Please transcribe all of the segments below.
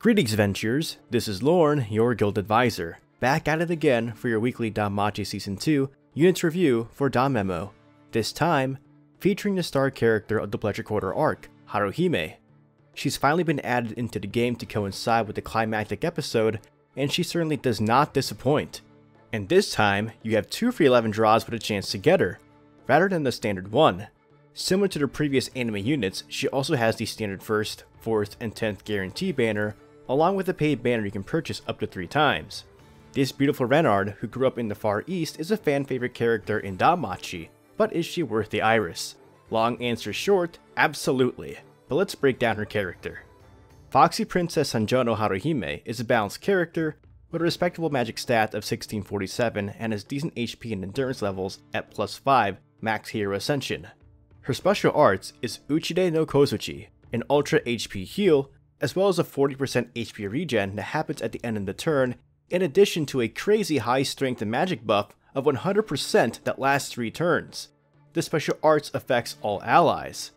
Greetings Ventures, this is Lorne, your guild advisor, back at it again for your weekly Danmachi Season 2 Units Review for DanMemo, this time featuring the star character of the Pleasure Quarter arc, Haruhime. She's finally been added into the game to coincide with the climactic episode, and she certainly does not disappoint. And this time, you have 2 free 11 draws with a chance to get her, rather than the standard one. Similar to the previous anime units, she also has the standard 1st, 4th, and 10th guarantee banner, along with a paid banner you can purchase up to 3 times. This beautiful Renard, who grew up in the Far East, is a fan favorite character in Danmachi, but is she worth the iris? Long answer short, absolutely. But let's break down her character. Foxy Princess Sanjono Haruhime is a balanced character with a respectable magic stat of 1647 and has decent HP and endurance levels at plus 5 max hero ascension. Her special arts is Uchide no Kozuchi, an ultra HP heal as well as a 40% HP regen that happens at the end of the turn, in addition to a crazy high strength and magic buff of 100% that lasts 3 turns. The special arts affects all allies.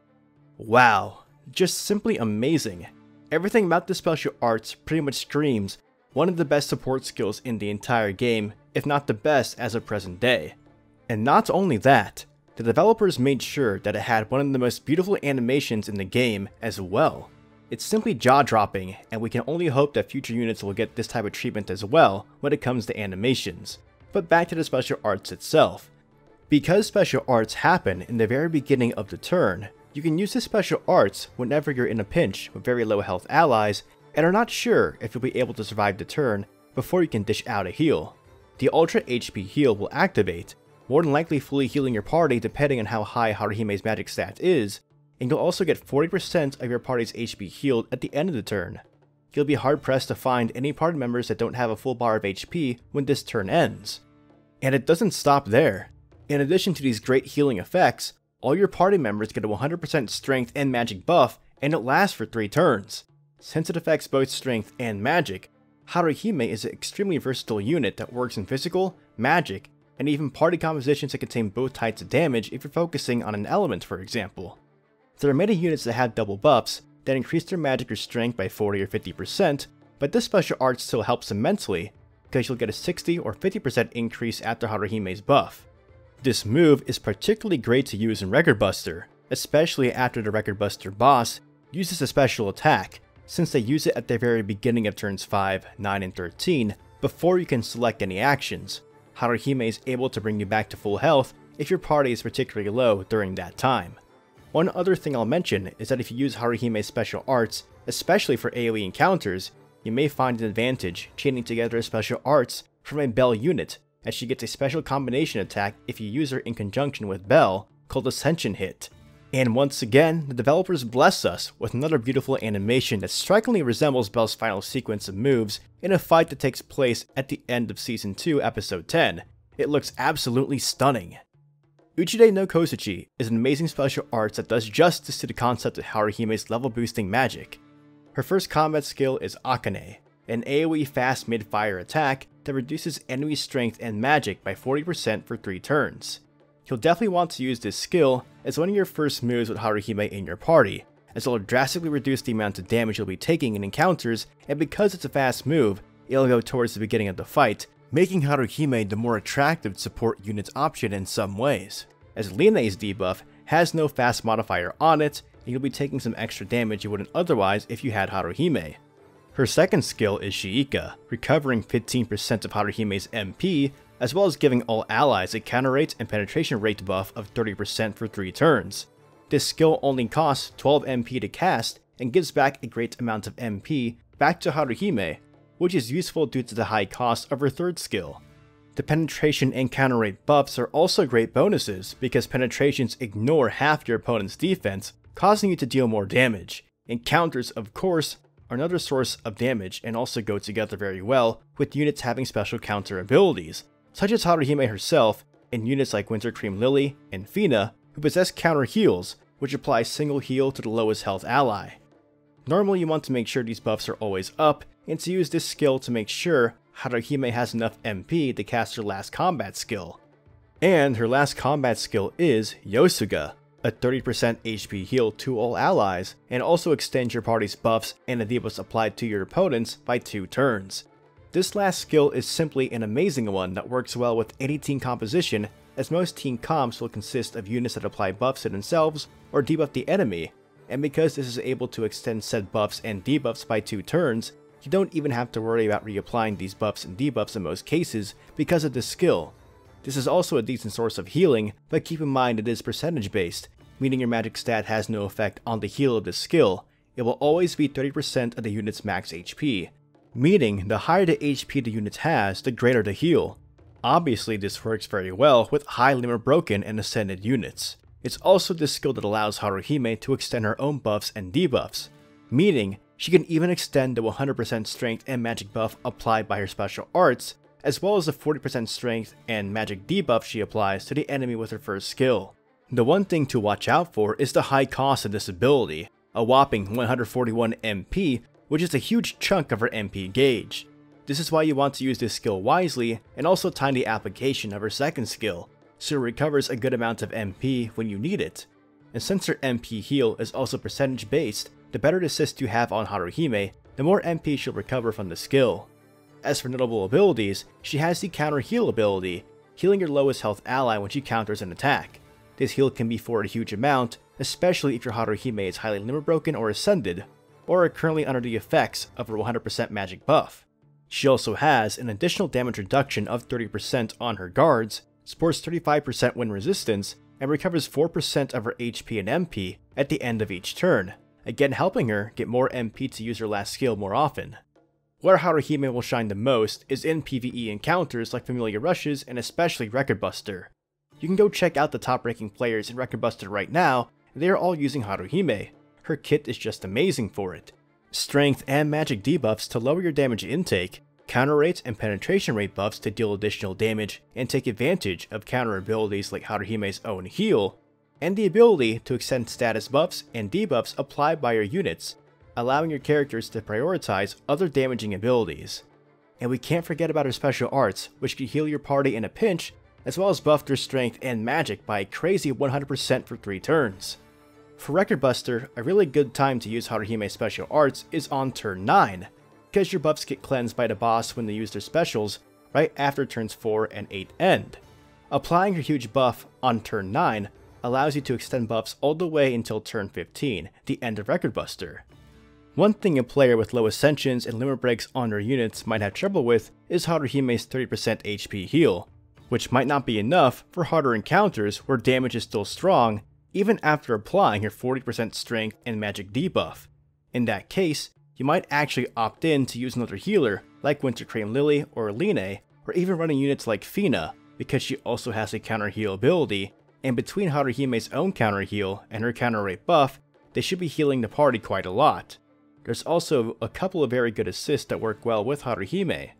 Wow, just simply amazing. Everything about the special arts pretty much screams one of the best support skills in the entire game, if not the best as of present day. And not only that, the developers made sure that it had one of the most beautiful animations in the game as well. It's simply jaw-dropping, and we can only hope that future units will get this type of treatment as well when it comes to animations. But back to the special arts itself. Because special arts happen in the very beginning of the turn, you can use the special arts whenever you're in a pinch with very low health allies and are not sure if you'll be able to survive the turn before you can dish out a heal. The Ultra HP heal will activate, more than likely fully healing your party depending on how high Haruhime's magic stat is, and you'll also get 40% of your party's HP healed at the end of the turn. You'll be hard pressed to find any party members that don't have a full bar of HP when this turn ends. And it doesn't stop there. In addition to these great healing effects, all your party members get a 100% strength and magic buff, and it lasts for 3 turns. Since it affects both strength and magic, Haruhime is an extremely versatile unit that works in physical, magic, and even party compositions that contain both types of damage if you're focusing on an element for example. There are many units that have double buffs that increase their magic or strength by 40 or 50%, but this special art still helps immensely, because you'll get a 60 or 50% increase after Haruhime's buff. This move is particularly great to use in Record Buster, especially after the Record Buster boss uses a special attack, since they use it at the very beginning of turns 5, 9, and 13, before you can select any actions. Haruhime is able to bring you back to full health if your party is particularly low during that time. One other thing I'll mention is that if you use Haruhime's special arts, especially for AoE encounters, you may find an advantage chaining together special arts from a Bell unit, as she gets a special combination attack if you use her in conjunction with Bell, called Ascension Hit. And once again, the developers bless us with another beautiful animation that strikingly resembles Bell's final sequence of moves in a fight that takes place at the end of Season 2, Episode 10. It looks absolutely stunning. Uchide no Kozuchi is an amazing special arts that does justice to the concept of Haruhime's level boosting magic. Her first combat skill is Akane, an AoE fast mid-fire attack that reduces enemy strength and magic by 40% for 3 turns. You'll definitely want to use this skill as one of your first moves with Haruhime in your party, as it'll drastically reduce the amount of damage you'll be taking in encounters, and because it's a fast move, it'll go towards the beginning of the fight, making Haruhime the more attractive support unit's option in some ways, as Line's debuff has no fast modifier on it, and you'll be taking some extra damage you wouldn't otherwise if you had Haruhime. Her second skill is Shiika, recovering 15% of Haruhime's MP, as well as giving all allies a counter rate and penetration rate buff of 30% for 3 turns. This skill only costs 12 MP to cast, and gives back a great amount of MP back to Haruhime, which is useful due to the high cost of her third skill. The penetration and counter rate buffs are also great bonuses because penetrations ignore half your opponent's defense, causing you to deal more damage. And counters, of course, are another source of damage and also go together very well with units having special counter abilities, such as Haruhime herself and units like Winter Cream Lily and Fina who possess counter heals, which apply single heal to the lowest health ally. Normally you want to make sure these buffs are always up and to use this skill to make sure Haruhime has enough MP to cast her last combat skill. And her last combat skill is Yosuga, a 30% HP heal to all allies, and also extends your party's buffs and the debuffs applied to your opponents by 2 turns. This last skill is simply an amazing one that works well with any team composition as most team comps will consist of units that apply buffs to themselves or debuff the enemy, and because this is able to extend said buffs and debuffs by 2 turns, you don't even have to worry about reapplying these buffs and debuffs in most cases because of this skill. This is also a decent source of healing, but keep in mind it is percentage based, meaning your magic stat has no effect on the heal of this skill, it will always be 30% of the unit's max HP, meaning the higher the HP the unit has, the greater the heal. Obviously this works very well with high limit broken and ascended units. It's also this skill that allows Haruhime to extend her own buffs and debuffs, meaning she can even extend the 100% strength and magic buff applied by her special arts, as well as the 40% strength and magic debuff she applies to the enemy with her first skill. The one thing to watch out for is the high cost of this ability, a whopping 141 MP, which is a huge chunk of her MP gauge. This is why you want to use this skill wisely and also time the application of her second skill, so it recovers a good amount of MP when you need it. And since her MP heal is also percentage based, the better assist you have on Haruhime, the more MP she'll recover from the skill. As for notable abilities, she has the counter heal ability, healing your lowest health ally when she counters an attack. This heal can be for a huge amount, especially if your Haruhime is highly limit broken or ascended, or are currently under the effects of her 100% magic buff. She also has an additional damage reduction of 30% on her guards, sports 35% when resistance, and recovers 4% of her HP and MP at the end of each turn, again helping her get more MP to use her last skill more often. Where Haruhime will shine the most is in PvE encounters like Familia Rushes and especially Record Buster. You can go check out the top ranking players in Record Buster right now, and they are all using Haruhime. Her kit is just amazing for it. Strength and magic debuffs to lower your damage intake, counter rates and penetration rate buffs to deal additional damage and take advantage of counter abilities like Haruhime's own heal, and the ability to extend status buffs and debuffs applied by your units, allowing your characters to prioritize other damaging abilities. And we can't forget about her special arts, which can heal your party in a pinch, as well as buff their strength and magic by a crazy 100% for 3 turns. For Record Buster, a really good time to use Haruhime's special arts is on turn 9, because your buffs get cleansed by the boss when they use their specials right after turns 4 and 8 end. Applying your huge buff on turn 9 allows you to extend buffs all the way until turn 15, the end of Record Buster. One thing a player with low ascensions and limit breaks on their units might have trouble with is Haruhime's 30% HP heal, which might not be enough for harder encounters where damage is still strong even after applying your 40% strength and magic debuff. In that case, you might actually opt in to use another healer like Wintercrane Lily or Line, or even running units like Fina because she also has a counter heal ability, and between Haruhime's own counter heal and her counter rate buff, they should be healing the party quite a lot. There's also a couple of very good assists that work well with Haruhime.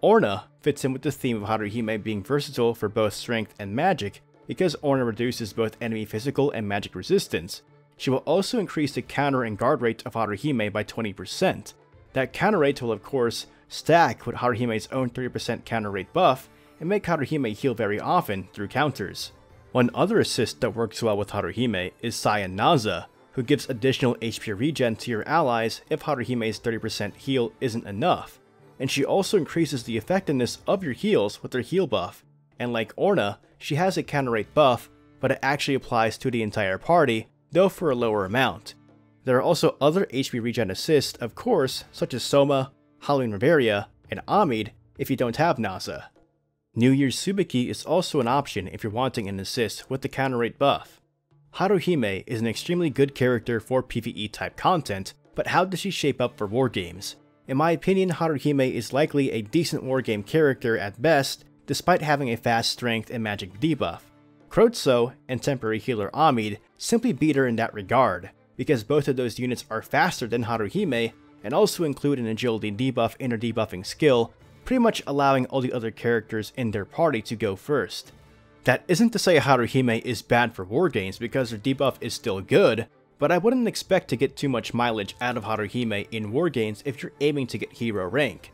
Orna fits in with the theme of Haruhime being versatile for both strength and magic because Orna reduces both enemy physical and magic resistance, she will also increase the counter and guard rate of Haruhime by 20%. That counter rate will of course stack with Haruhime's own 30% counter rate buff and make Haruhime heal very often through counters. One other assist that works well with Haruhime is Saiyan Naza, who gives additional HP regen to your allies if Haruhime's 30% heal isn't enough, and she also increases the effectiveness of your heals with her heal buff, and like Orna, she has a counter rate buff, but it actually applies to the entire party, though for a lower amount. There are also other HP regen assists, of course, such as Soma, Halloween Riveria, and Amid if you don't have Naza. New Year's Tsubaki is also an option if you're wanting an assist with the counter rate buff. Haruhime is an extremely good character for PvE type content, but how does she shape up for wargames? In my opinion, Haruhime is likely a decent wargame character at best, despite having a fast strength and magic debuff. Crozzo and temporary healer Amid simply beat her in that regard, because both of those units are faster than Haruhime and also include an agility debuff in her debuffing skill, pretty much allowing all the other characters in their party to go first. That isn't to say Haruhime is bad for wargames because her debuff is still good, but I wouldn't expect to get too much mileage out of Haruhime in wargames if you're aiming to get hero rank.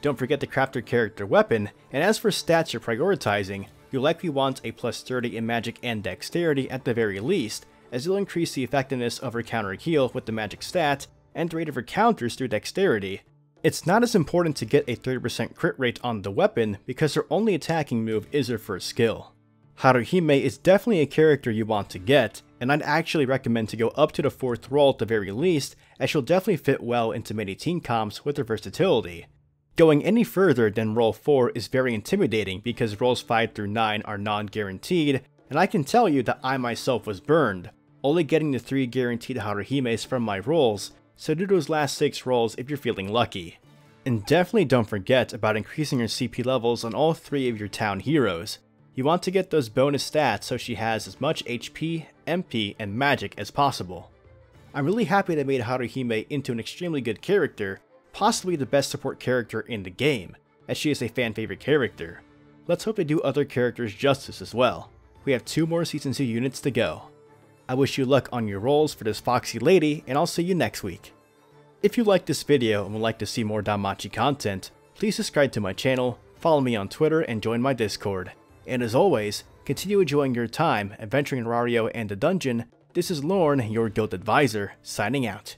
Don't forget to craft your character weapon, and as for stats you're prioritizing, you'll likely want a plus 30 in magic and dexterity at the very least, as it'll increase the effectiveness of her counter heal with the magic stat, and the rate of her counters through dexterity. It's not as important to get a 30% crit rate on the weapon because her only attacking move is her first skill. Haruhime is definitely a character you want to get, and I'd actually recommend to go up to the 4th roll at the very least, as she'll definitely fit well into many team comps with her versatility. Going any further than roll 4 is very intimidating because rolls 5 through 9 are non-guaranteed, and I can tell you that I myself was burned, only getting the 3 guaranteed Haruhimes from my rolls, so do those last 6 rolls if you're feeling lucky. And definitely don't forget about increasing your CP levels on all 3 of your town heroes. You want to get those bonus stats so she has as much HP, MP, and magic as possible. I'm really happy they made Haruhime into an extremely good character, possibly the best support character in the game, as she is a fan favorite character. Let's hope they do other characters justice as well. We have two more Season 2 units to go. I wish you luck on your rolls for this Foxy Lady, and I'll see you next week. If you liked this video and would like to see more Danmachi content, please subscribe to my channel, follow me on Twitter, and join my Discord. And as always, continue enjoying your time adventuring in Orario and the dungeon. This is Lorne, your guild advisor, signing out.